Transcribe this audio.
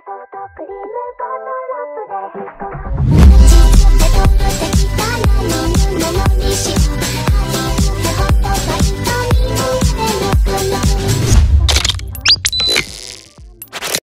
ソートクリームパートラップで